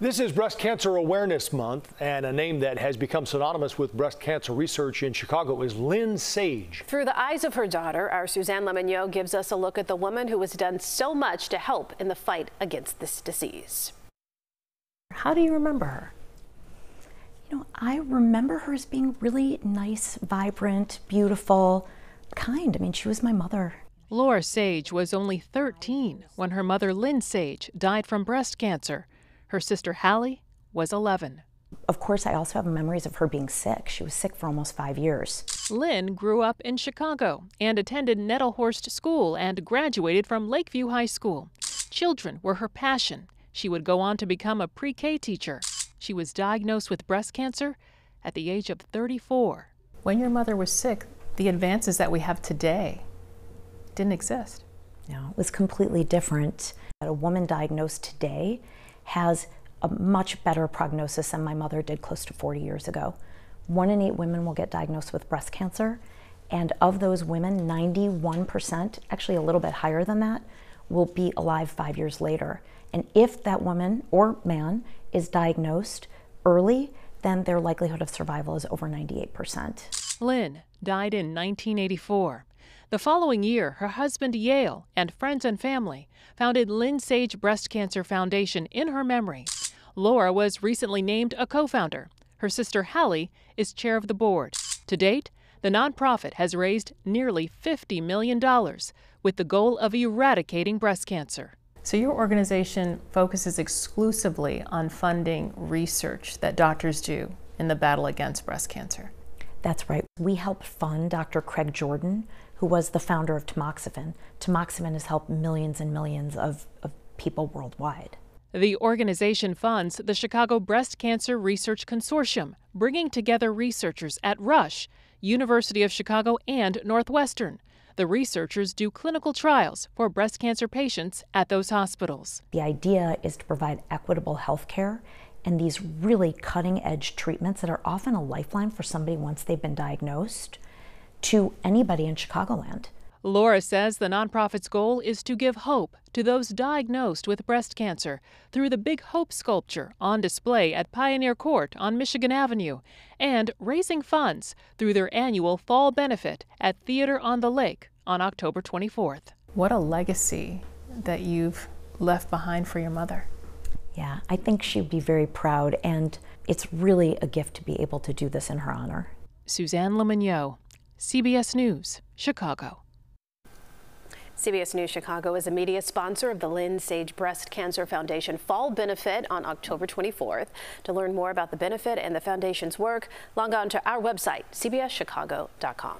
This is Breast Cancer Awareness Month, and a name that has become synonymous with breast cancer research in Chicago is Lynn Sage. Through the eyes of her daughter, our Suzanne Le Mignot gives us a look at the woman who has done so much to help in the fight against this disease. How do you remember her? You know, I remember her as being really nice, vibrant, beautiful, kind. I mean, she was my mother. Laura Sage was only 13 when her mother, Lynn Sage, died from breast cancer. Her sister Hallie was 11. Of course, I also have memories of her being sick. She was sick for almost five years. Lynn grew up in Chicago and attended Nettelhorst School and graduated from Lakeview High School. Children were her passion. She would go on to become a pre K teacher. She was diagnosed with breast cancer at the age of 34. When your mother was sick, the advances that we have today didn't exist. No, it was completely different. A woman diagnosed today has a much better prognosis than my mother did close to 40 years ago. One in eight women will get diagnosed with breast cancer, and of those women, 91%, actually a little bit higher than that, will be alive five years later. And if that woman or man is diagnosed early, then their likelihood of survival is over 98%. Lynn died in 1984. The following year, her husband Yale and friends and family founded Lynn Sage Breast Cancer Foundation in her memory. Laura was recently named a co founder. Her sister Hallie is chair of the board. To date, the nonprofit has raised nearly $50 million with the goal of eradicating breast cancer. So, your organization focuses exclusively on funding research that doctors do in the battle against breast cancer. That's right. We helped fund Dr. Craig Jordan, who was the founder of tamoxifen. Tamoxifen has helped millions and millions of, of people worldwide. The organization funds the Chicago Breast Cancer Research Consortium, bringing together researchers at Rush, University of Chicago, and Northwestern. The researchers do clinical trials for breast cancer patients at those hospitals. The idea is to provide equitable health care and these really cutting edge treatments that are often a lifeline for somebody once they've been diagnosed to anybody in Chicagoland. Laura says the nonprofit's goal is to give hope to those diagnosed with breast cancer through the Big Hope sculpture on display at Pioneer Court on Michigan Avenue and raising funds through their annual fall benefit at Theater on the Lake on October 24th. What a legacy that you've left behind for your mother. Yeah, I think she'd be very proud, and it's really a gift to be able to do this in her honor. Suzanne Le Mignot, CBS News, Chicago. CBS News Chicago is a media sponsor of the Lynn Sage Breast Cancer Foundation Fall Benefit on October 24th. To learn more about the benefit and the foundation's work, log on to our website, cbschicago.com.